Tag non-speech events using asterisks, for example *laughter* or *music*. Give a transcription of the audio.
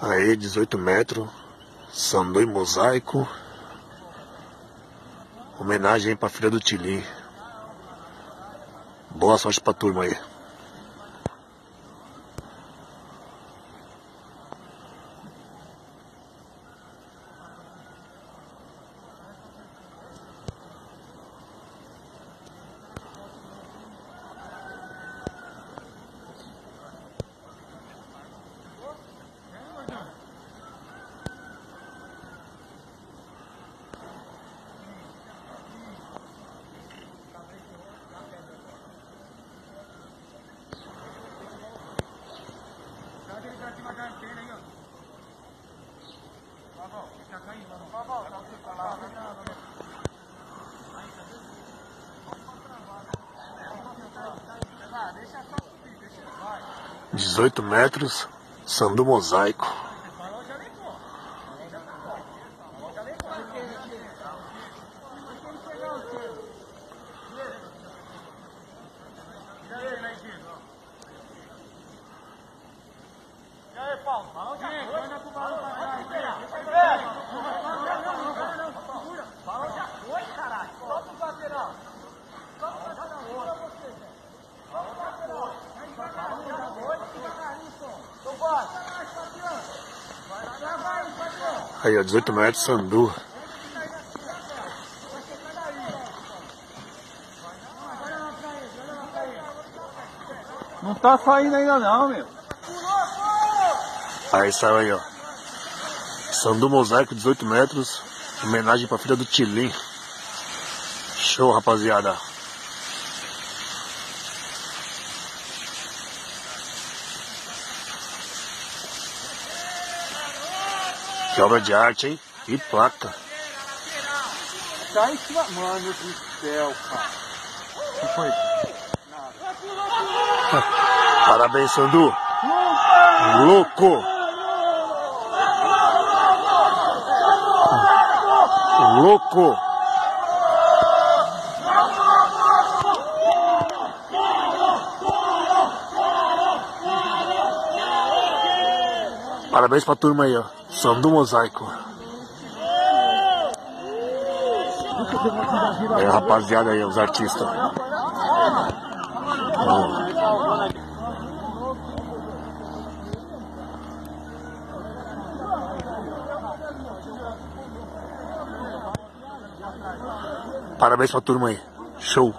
Aí, 18 metros, sandu e mosaico. Homenagem pra filha do Tilim. Boa sorte pra turma aí. Dezoito metros, sandu mosaico. Aí, ó, 18 metros, sandu. Não tá saindo ainda não, meu. Aí saiu aí, ó. Sandu mosaico, 18 metros. Homenagem pra filha do Tilim. Show, rapaziada. Que obra de arte, hein? E placa. Tá em cima. Mano do céu, cara. O que foi? *laughs* Parabéns, Sandu. Louco! Louco! Parabéns pra turma aí, ó. Sandu Mosaico. Aí, rapaziada aí, os artistas. Ó. Parabéns pra turma aí. Show.